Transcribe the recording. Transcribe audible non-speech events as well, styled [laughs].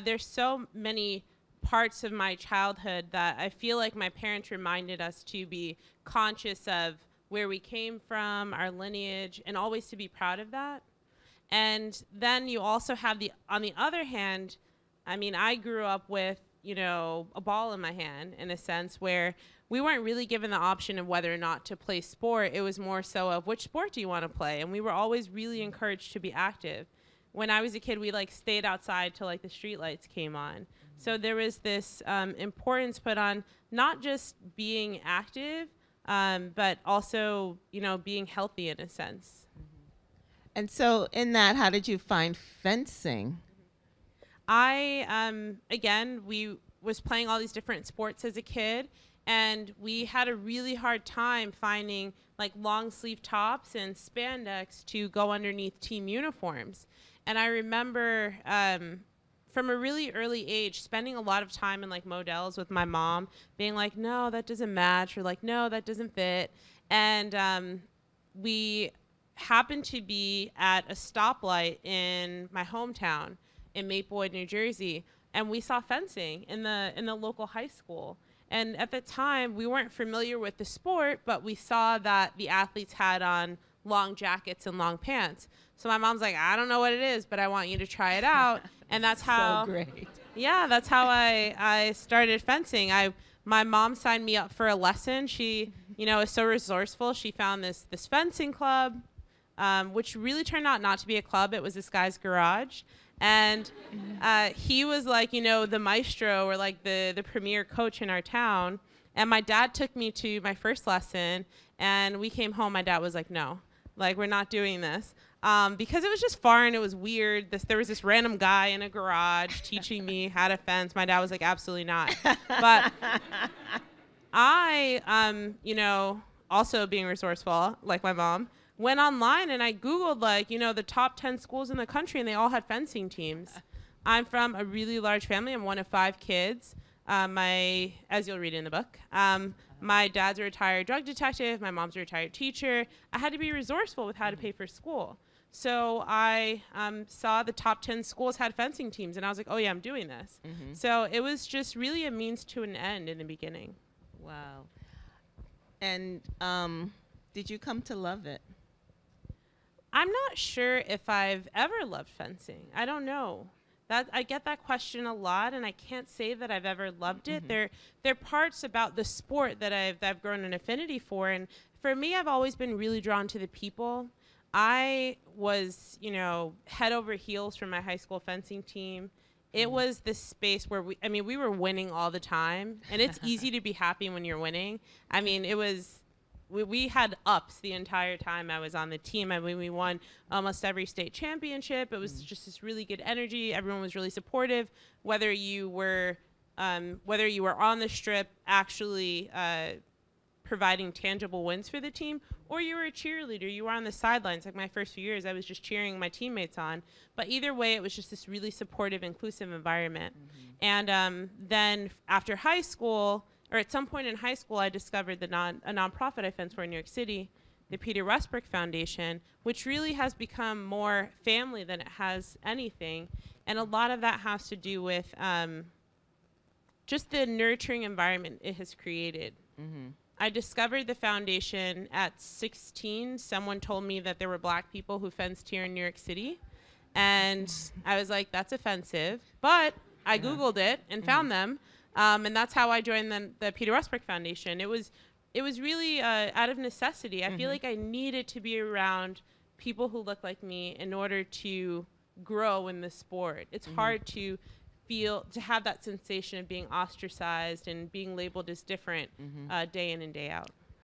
There's so many parts of my childhood that I feel like my parents reminded us to be conscious of where we came from, our lineage, and always to be proud of that. And then you also have the, on the other hand, I mean, I grew up with, you know, a ball in my hand in a sense where we weren't really given the option of whether or not to play sport. It was more so of which sport do you want to play? And we were always really encouraged to be active. When I was a kid, we like stayed outside till like the street lights came on. So there was this um, importance put on not just being active, um, but also, you know, being healthy in a sense. And so, in that, how did you find fencing? I, um, again, we was playing all these different sports as a kid, and we had a really hard time finding like long sleeve tops and spandex to go underneath team uniforms. And I remember um, from a really early age spending a lot of time in like models with my mom being like no that doesn't match or like no that doesn't fit and um, we happened to be at a stoplight in my hometown in maplewood new jersey and we saw fencing in the in the local high school and at the time we weren't familiar with the sport but we saw that the athletes had on long jackets and long pants so my mom's like i don't know what it is but i want you to try it out [laughs] and that's how so great. Yeah, that's how I I started fencing. I my mom signed me up for a lesson. She, you know, is so resourceful. She found this this fencing club, um, which really turned out not to be a club. It was this guy's garage, and uh, he was like, you know, the maestro or like the the premier coach in our town. And my dad took me to my first lesson, and we came home. My dad was like, no, like we're not doing this um, because it was just far and it was weird. This there was this random guy in a garage [laughs] teaching me how to fence. My dad was like, absolutely not. But [laughs] I, um, you know, also being resourceful like my mom, went online and I googled like you know the top ten schools in the country and they all had fencing teams. [laughs] I'm from a really large family. I'm one of five kids. Uh, my, as you'll read in the book, um, my dad's a retired drug detective. My mom's a retired teacher. I had to be resourceful with how to pay for school. So I um, saw the top 10 schools had fencing teams, and I was like, oh, yeah, I'm doing this. Mm-hmm. So it was just really a means to an end in the beginning. Wow. And um, did you come to love it? I'm not sure if I've ever loved fencing. I don't know. That I get that question a lot, and I can't say that I've ever loved it. Mm-hmm. There, there are parts about the sport that I've that I've grown an affinity for, and for me, I've always been really drawn to the people I was, you know, head over heels for my high school fencing team. It mm-hmm. was this space where we, I mean, we were winning all the time, and it's easy to be happy when you're winning. I mean, it was, we, we had ups the entire time I was on the team. I mean, we won almost every state championship. It was mm-hmm. just this really good energy. Everyone was really supportive, whether you were, um, whether you were on the strip actually uh, providing tangible wins for the team, or you were a cheerleader, you were on the sidelines. Like my first few years, I was just cheering my teammates on. But either way, it was just this really supportive, inclusive environment. Mm-hmm. And um, then after high school, or at some point in high school, I discovered the non a nonprofit I fenced for in New York City, the Peter Westbrook Foundation, which really has become more family than it has anything. And a lot of that has to do with um, just the nurturing environment it has created. Mm-hmm. I discovered the foundation at 16. Someone told me that there were black people who fenced here in New York City. And I was like, that's offensive. But I yeah. Googled it and mm-hmm. found them. Um, and that's how I joined the, the Peter Westbrook Foundation. It was, it was really uh, out of necessity. I mm-hmm. feel like I needed to be around people who look like me in order to grow in the sport. It's mm-hmm. hard to feel to have that sensation of being ostracized and being labeled as different mm-hmm. uh, day in and day out.